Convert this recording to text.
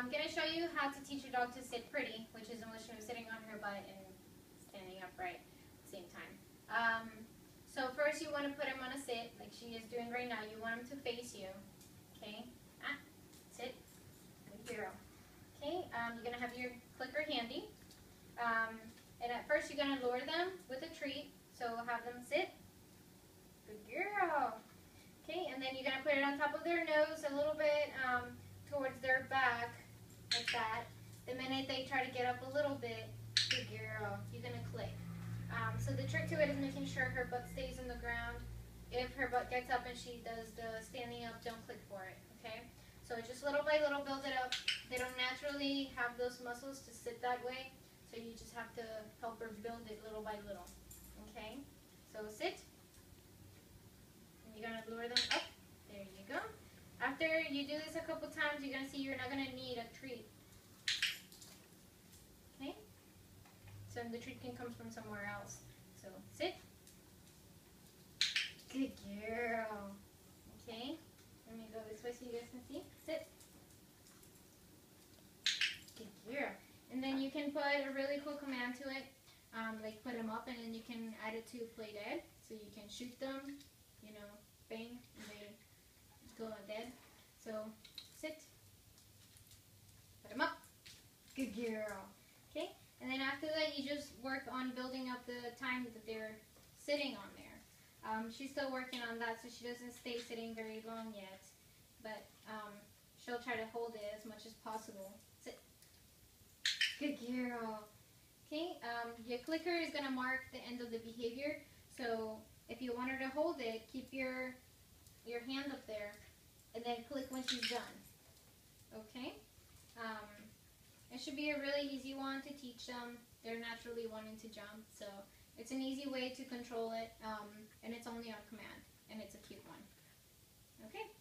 I'm going to show you how to teach your dog to sit pretty, which is in which I'm sitting on her butt and standing upright at the same time. Um, so first you want to put him on a sit, like she is doing right now. You want him to face you. Okay? Ah, sit. Good girl. Okay, um, you're going to have your clicker handy. Um, and at first you're going to lure them with a treat. So have them sit. Good girl. Okay, and then you're going to put it on top of their nose a little bit. Um, towards their back, like that. The minute they try to get up a little bit, good girl, you're gonna click. Um, so the trick to it is making sure her butt stays in the ground. If her butt gets up and she does the standing up, don't click for it, okay? So just little by little build it up. They don't naturally have those muscles to sit that way, so you just have to help her build it little by little, okay? So sit. And you're gonna lure them up. There you go. After you do this a couple times, you're going to see you're not going to need a treat. Okay? So the treat can come from somewhere else. So sit. Good girl. Okay? Let me go this way so you guys can see. Sit. Good girl. And then you can put a really cool command to it. Um, like put them up and then you can add it to play dead. So you can shoot them, you know, bang, and they go dead. So sit, put them up, good girl. Okay, and then after that you just work on building up the time that they're sitting on there. Um, she's still working on that, so she doesn't stay sitting very long yet. But um, she'll try to hold it as much as possible. Sit. Good girl. Okay, um, your clicker is going to mark the end of the behavior. So if you want her to hold it, keep your your hand up there and then click when she's done. Okay? Um, it should be a really easy one to teach them. They're naturally wanting to jump, so it's an easy way to control it, um, and it's only on command, and it's a cute one. Okay.